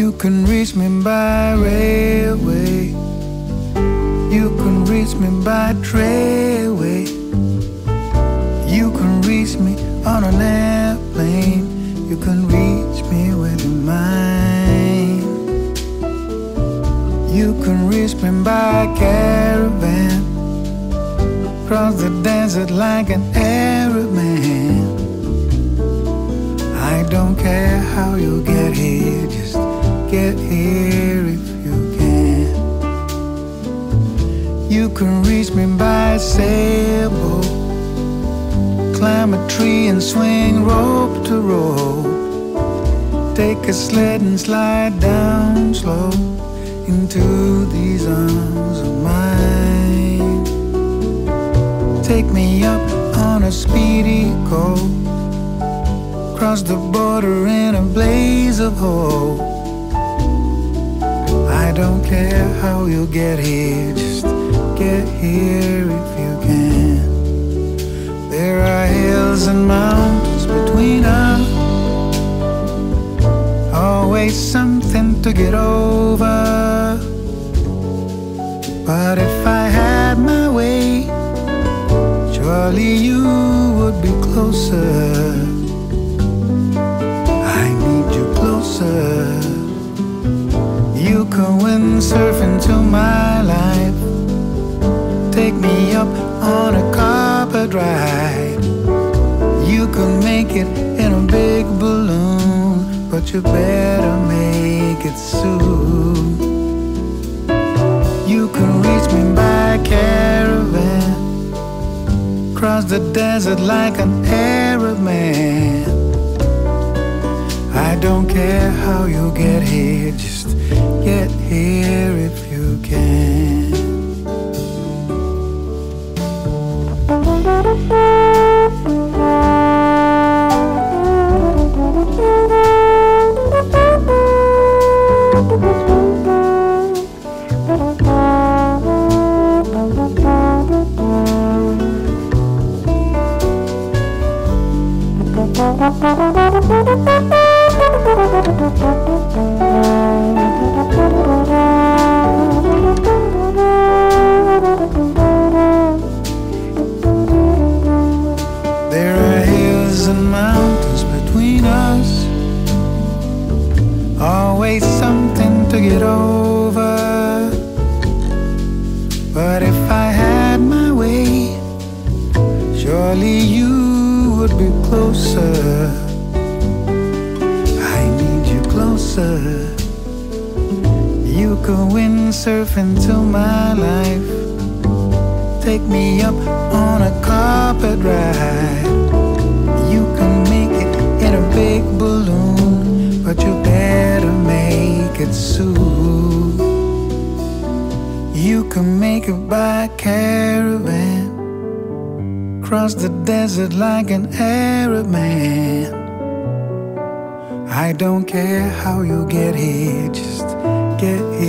You can reach me by railway. You can reach me by trailway. You can reach me on an airplane. You can reach me with your mind. You can reach me by caravan. Cross the desert like an Arab You can reach me by sailboat, climb a tree and swing rope to rope. Take a sled and slide down slow into these arms of mine. Take me up on a speedy coat Cross the border in a blaze of hope. I don't care how you get here, just here if you can. There are hills and mountains between us, always something to get over. But if I had my way, surely you would be closer. I need you closer You can windsurf into my life. Take me up on a carpet ride. You can make it in a big balloon, but you better make it soon. You can reach me by caravan. Cross the desert like an Arab man. I don't care how you get here, just get here if you can. There Always something to get over. But if I had my way, surely you would be closer. I need you closer. You can windsurf into my life. Take me up on a carpet ride. It. You can make it by caravan, cross the desert like an Arab man. I don't care how you get here, just get here.